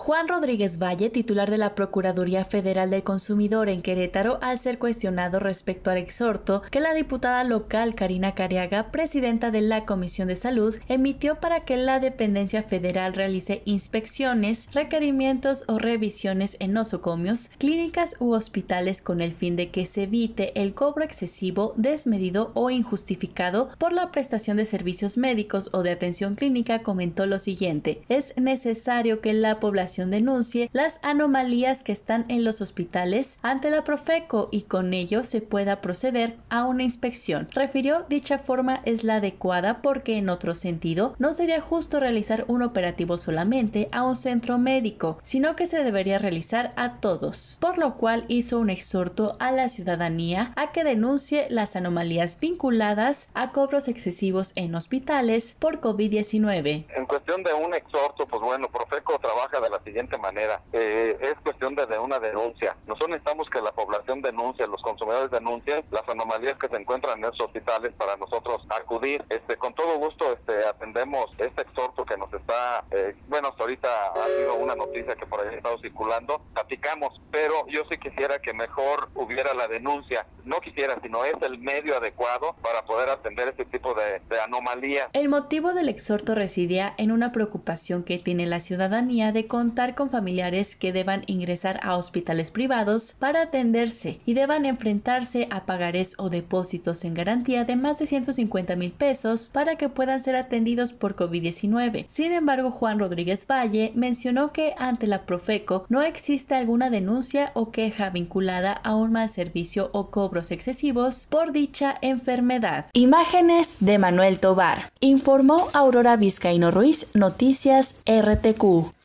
Juan Rodríguez Valle, titular de la Procuraduría Federal del Consumidor en Querétaro, al ser cuestionado respecto al exhorto que la diputada local Karina Cariaga, presidenta de la Comisión de Salud, emitió para que la dependencia federal realice inspecciones, requerimientos o revisiones en nosocomios, clínicas u hospitales con el fin de que se evite el cobro excesivo, desmedido o injustificado por la prestación de servicios médicos o de atención clínica, comentó lo siguiente: es necesario que la población denuncie las anomalías que están en los hospitales ante la Profeco y con ello se pueda proceder a una inspección. Refirió dicha forma es la adecuada porque en otro sentido no sería justo realizar un operativo solamente a un centro médico, sino que se debería realizar a todos, por lo cual hizo un exhorto a la ciudadanía a que denuncie las anomalías vinculadas a cobros excesivos en hospitales por COVID-19. Cuestión de un exhorto, pues bueno, Profeco trabaja de la siguiente manera. Eh, es cuestión de, una denuncia. Nosotros necesitamos que la población denuncie, los consumidores denuncien las anomalías que se encuentran en esos hospitales para nosotros acudir. Este, con todo gusto este, atendemos este exhorto que nos está, eh, bueno, hasta ahorita ha sido una noticia que por ahí ha estado circulando, platicamos, pero yo sí quisiera que mejor hubiera la denuncia. No quisiera, sino es el medio adecuado para poder atender este tipo de, de anomalías. El motivo del exhorto residía en una preocupación que tiene la ciudadanía de contar con familiares que deban ingresar a hospitales privados para atenderse y deban enfrentarse a pagarés o depósitos en garantía de más de 150 mil pesos para que puedan ser atendidos por COVID-19. Sin embargo, Juan Rodríguez Valle mencionó que ante la Profeco no existe alguna denuncia o queja vinculada a un mal servicio o cobros excesivos por dicha enfermedad. Imágenes de Manuel Tobar. Informó Aurora Vizcaíno Ruiz, Noticias RTQ.